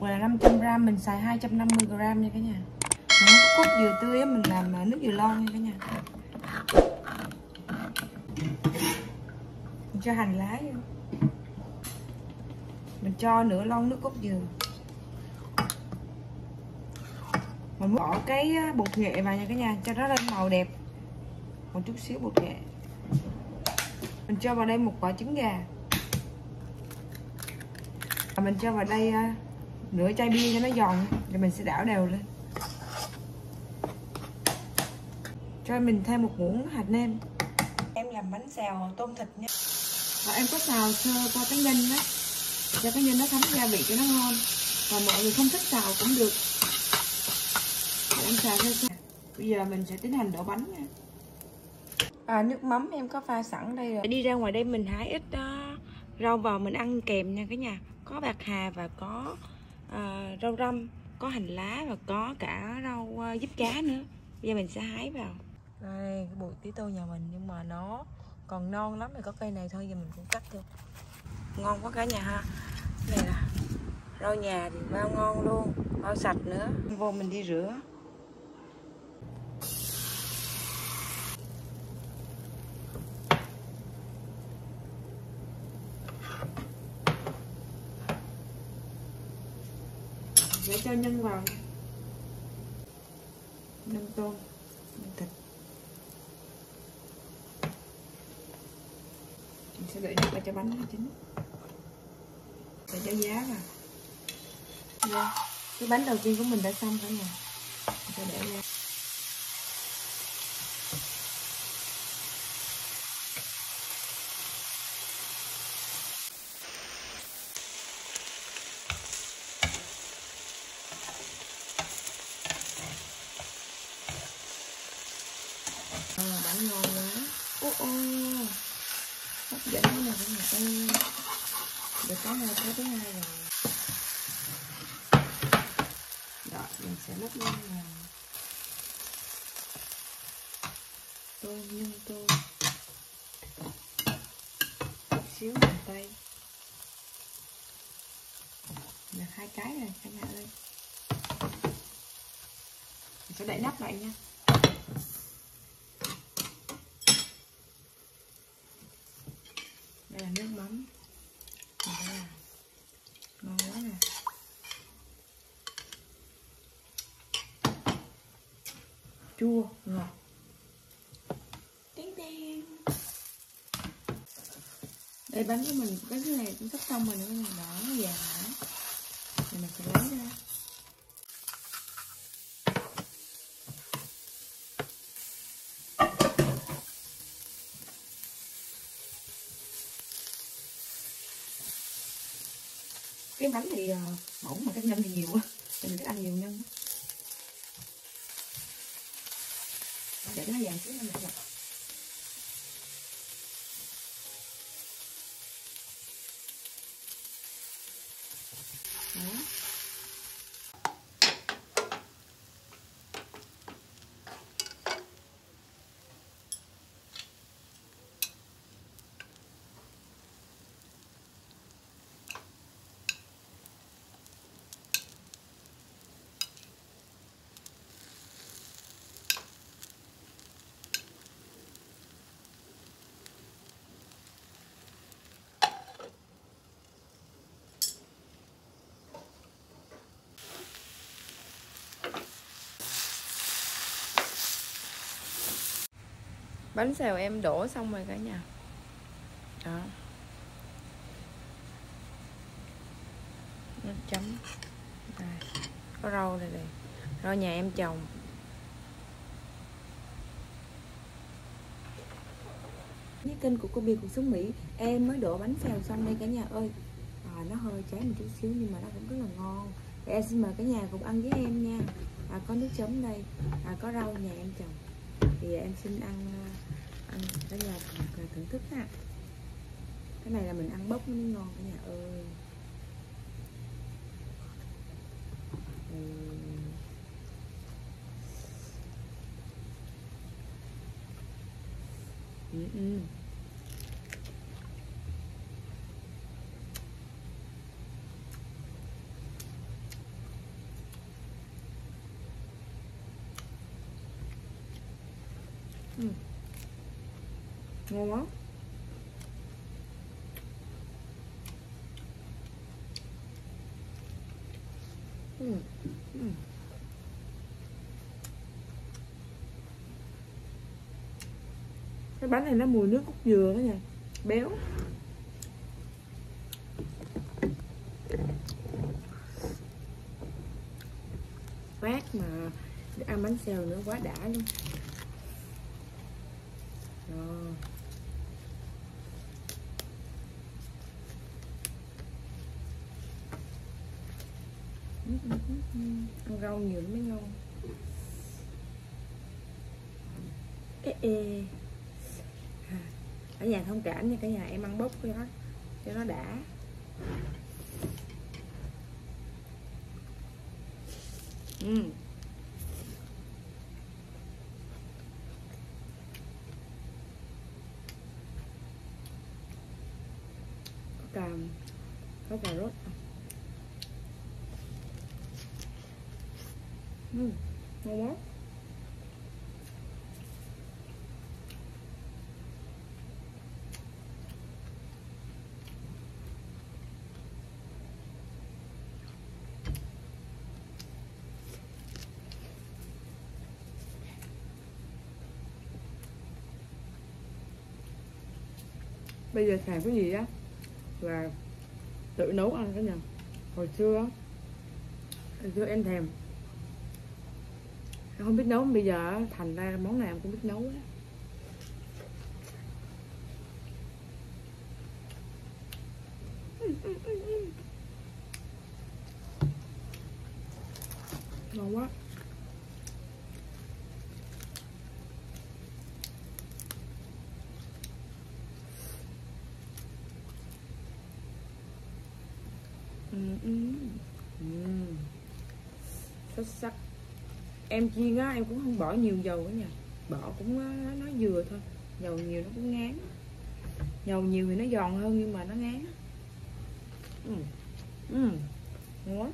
Bột là 500g, mình xài 250g nha cả nhà. Nó cốt dừa tươi mình làm nước dừa lon nha cả nhà. Mình cho hành lá vô. Mình cho nửa lon nước cốt dừa. Mình bỏ cái bột nghệ vào nha cả nhà Cho nó lên màu đẹp. Một chút xíu bột nghệ. Mình cho vào đây một quả trứng gà. Và mình cho vào đây uh, nửa chai bia cho nó giòn rồi mình sẽ đảo đều lên. Cho mình thêm một muỗng hạt nêm. Em làm bánh xèo tôm thịt nha. Và em có xào sơ qua cái nhân đó. Cho cái nhân nó thấm gia vị cho nó ngon. Và mọi người không thích xào cũng được. Để em xào sơ sơ bây giờ mình sẽ tiến hành đổ bánh nha. À, nước mắm em có pha sẵn đây rồi. Đi ra ngoài đây mình hái ít uh, rau vào mình ăn kèm nha cả nhà. Có bạc hà và có uh, rau răm có hành lá và có cả rau uh, giúp cá nữa. Bây giờ mình sẽ hái vào. Đây cái bụi tí tô nhà mình nhưng mà nó còn non lắm thì có cây này thôi giờ mình cũng cắt thôi. Ngon quá cả nhà ha. Này là rau nhà thì bao ngon luôn bao sạch nữa. Vô mình đi rửa để cho nhân vào. Nhân tôm nhân thịt mình sẽ đợi nước vào cho bánh nó chín để cho giá vào. Yeah. cái bánh đầu tiên của mình đã xong cả nhà mình sẽ để ra à, bánh ngon quá ô ô hấp dẫn quá nè cả nhà ơi được có hai cái thứ hai rồi rồi mình sẽ lắp lên là tôm nhân tôm chút xíu hành tây là hai cái rồi cả nhà ơi. Mình sẽ đậy nắp lại nha. Đây là nước mắm đây là ngon quá nè chua ngọt. Tiếng tiếng đây bánh của mình cái thứ này cũng sắp xong rồi nữa là đỏ vàng nữa mình sẽ lấy ra. Cái bánh thì mỏng mà cái nhân thì nhiều quá mình thích ăn nhiều nhân để cho bánh xèo em đổ xong rồi cả nhà. Đó. Nước chấm. Đây. có rau đây đây. Rau nhà em trồng. Với kênh của cô Bia cuộc sống Mỹ em mới đổ bánh xèo xong đây cả nhà ơi. À, nó hơi cháy một chút xíu nhưng mà nó cũng rất là ngon. Để em xin mời cả nhà cùng ăn với em nha. À, có nước chấm đây. À, có rau nhà em trồng thì em xin ăn ờ, ăn cái nhà thưởng thức ha. Cái này là mình ăn bốc nó mới ngon cả nhà ơi. Ừ. ừ, ừ. Ngon quá ừ, ừ. Cái bánh này nó mùi nước cốt dừa đó nha. Béo. Phát mà ăn bánh xèo nữa quá đã luôn rồi ăn rau nhiều mới ngon. Ê ê. À, Ở nhà thông cảm nha, cả nhà em ăn bốc cho nó cho nó đã. Ừ. có cà có cà rốt. Ừ. ngon quá bây giờ xài cái gì á là tự nấu ăn cả nhà hồi xưa á, hồi xưa em thèm em không biết nấu bây giờ thành ra món nào em cũng biết nấu á ngon quá ừ, ừ. Ừ. xuất sắc em chiên á em cũng không bỏ nhiều dầu cả nha. Bỏ cũng nó, nó vừa thôi. Dầu nhiều nó cũng ngán. Dầu nhiều thì nó giòn hơn nhưng mà nó ngán ừ. Ừ. ngon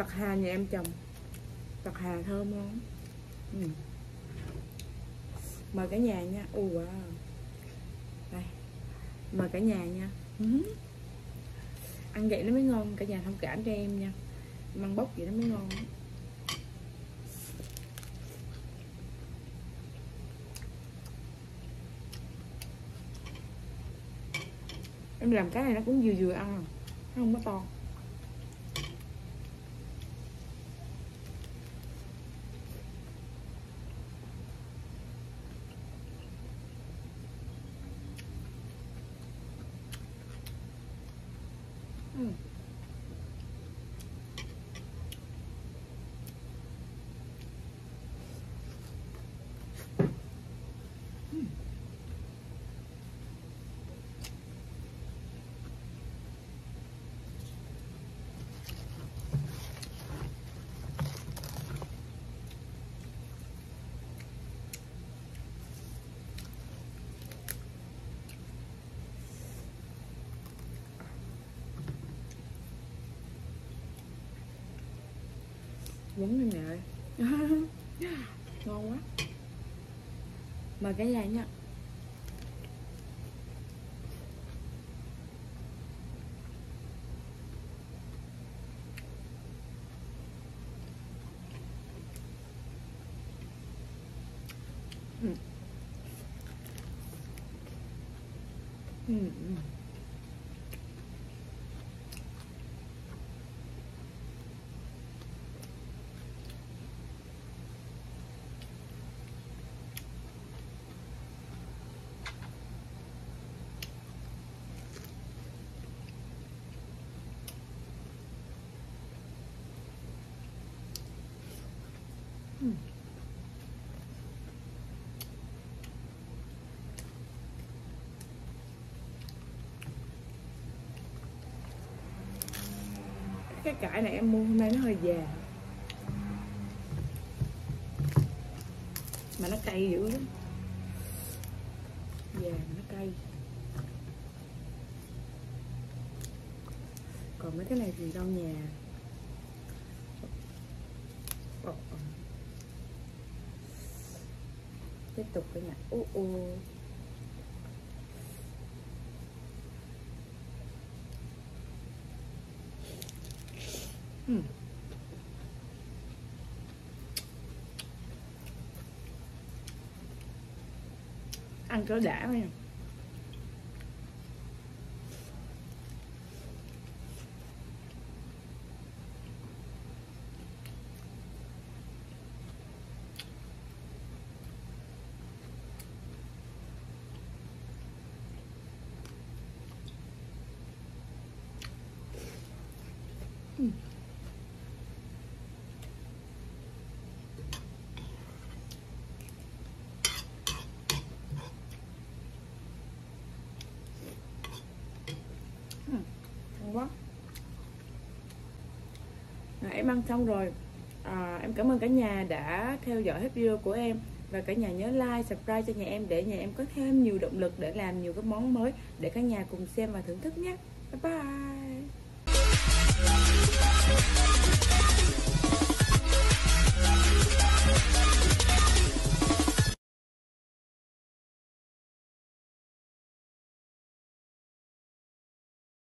tật hà nhà em trồng tật hà thơm lắm, ừ. mời cả nhà nha. Ù wow. đây. Mời cả nhà nha. Ừ. ăn vậy nó mới ngon cả nhà thông cảm cho em nha. Măng bốc vậy nó mới ngon. Em làm cái này nó cũng vừa vừa ăn à. nó không có to Ừ giống như mẹ ngon quá. Mời cái này nha. Ừ. ừ cái cải này em mua hôm nay nó hơi già. Mà nó cay dữ lắm. Già mà nó cay. Còn mấy cái này thì rau nhà. Tiếp tục cái nhà ô ô. Ừm. ăn cho đã nha ngon quá à, em ăn xong rồi. À, em cảm ơn cả nhà đã theo dõi hết video của em. Và cả nhà nhớ like subscribe cho nhà em để nhà em có thêm nhiều động lực để làm nhiều cái món mới để cả nhà cùng xem và thưởng thức nhé. Bye bye.